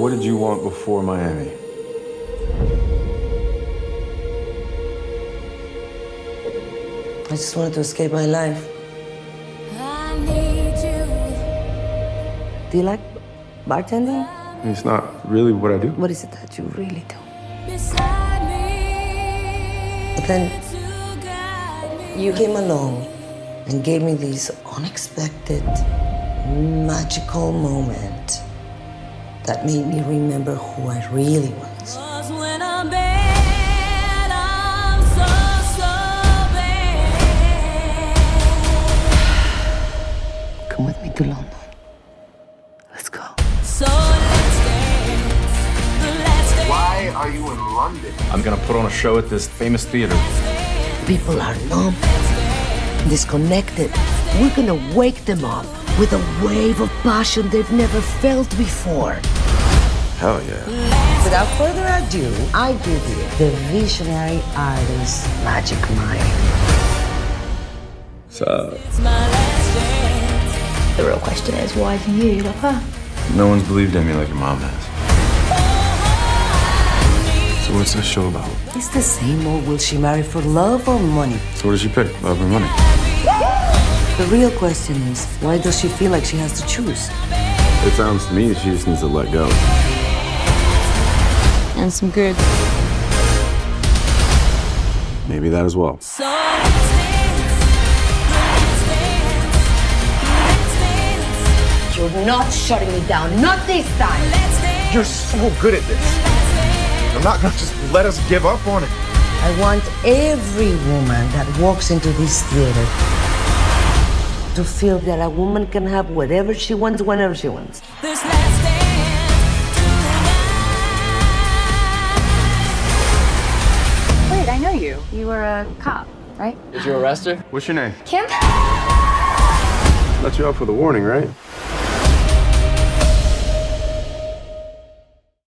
What did you want before Miami? I just wanted to escape my life. I need you. Do you like bartending? It's not really what I do. What is it that you really do? But then you came along and gave me this unexpected, magical moment that made me remember who I really was. Come with me to London. Let's go. Why are you in London? I'm gonna put on a show at this famous theater. People are numb, disconnected. We're gonna wake them up with a wave of passion they've never felt before. Hell yeah. Without further ado, I give you the visionary artist Magic Mike. So, it's my last chance. The real question is, why do you love her? no one's believed in me like your mom has. So what's this show about? It's the same old will she marry for love or money? So what does she pick? Love or money? The real question is, why does she feel like she has to choose? It sounds to me she just needs to let go. And some good. Maybe that as well. You're not shutting me down, not this time. You're so good at this. I'm not gonna just let us give up on it. I want every woman that walks into this theater to feel that a woman can have whatever she wants whenever she wants. You. You were a cop, right? Did you arrest her? What's your name? Kim? Let you off with a warning, right?